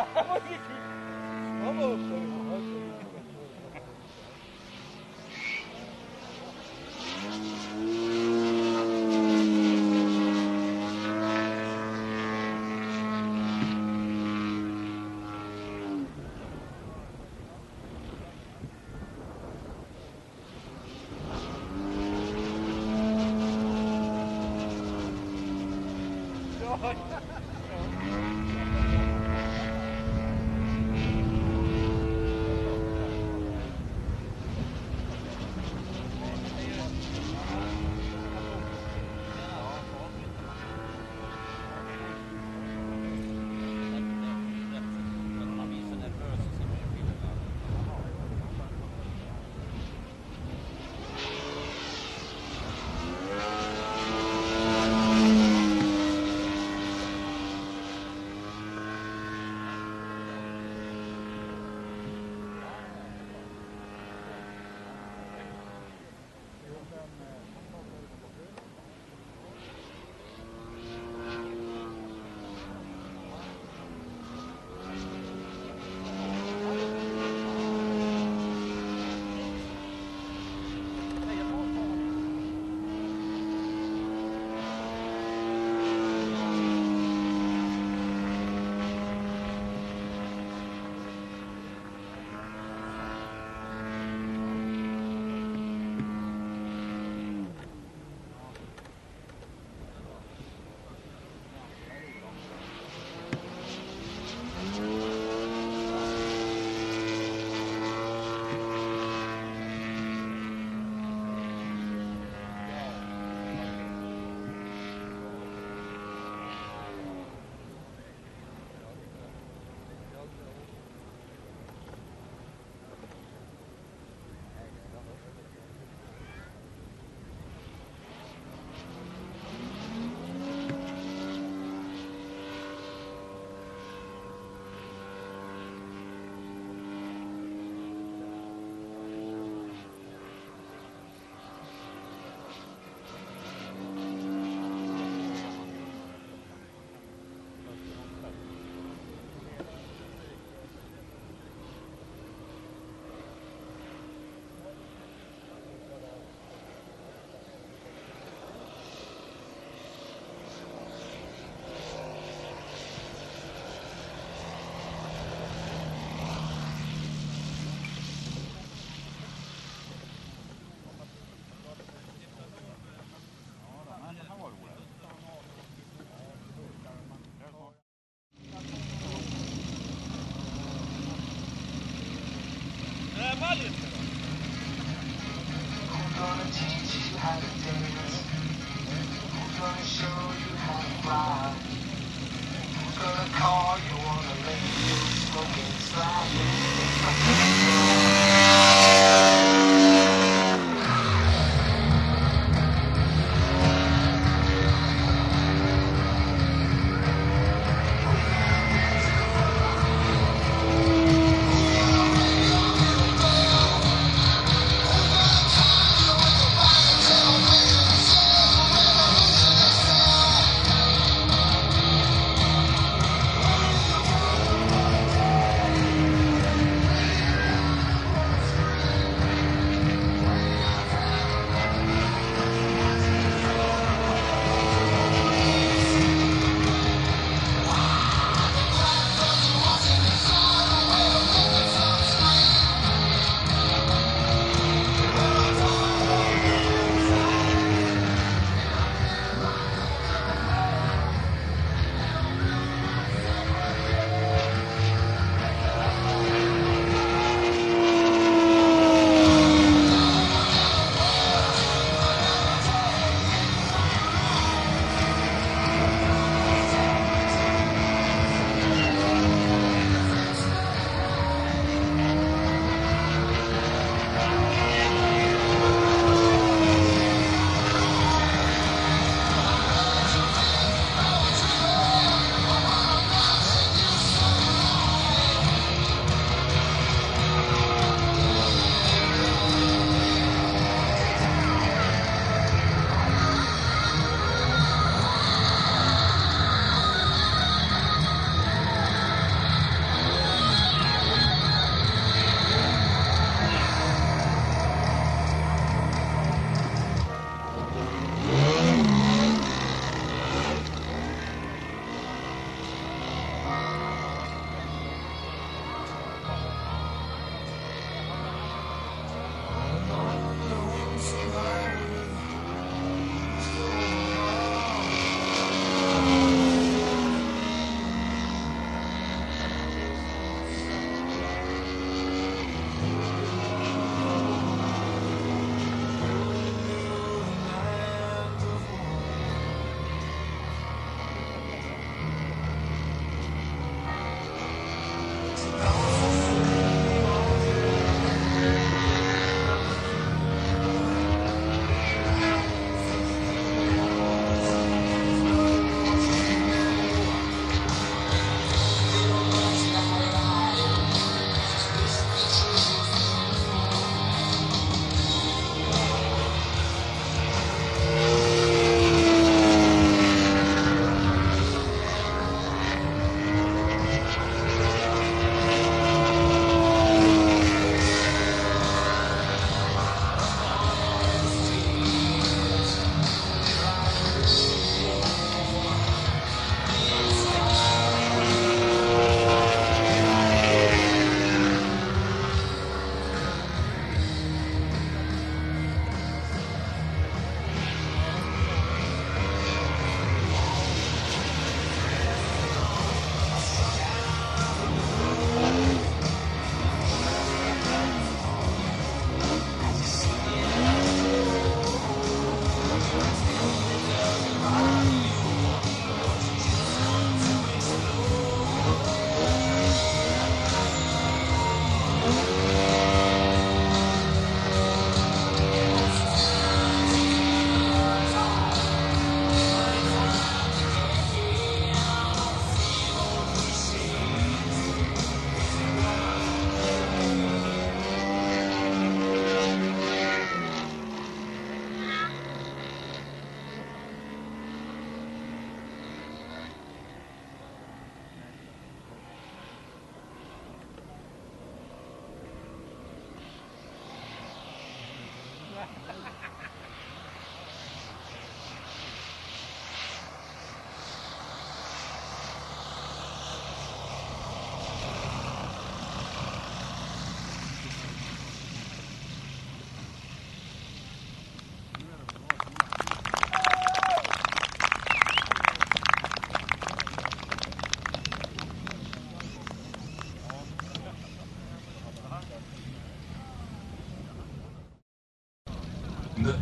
我一起，我不可，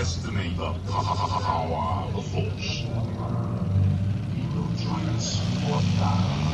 underestimate the power of the Force. He will join us or die.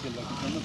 que la quitamos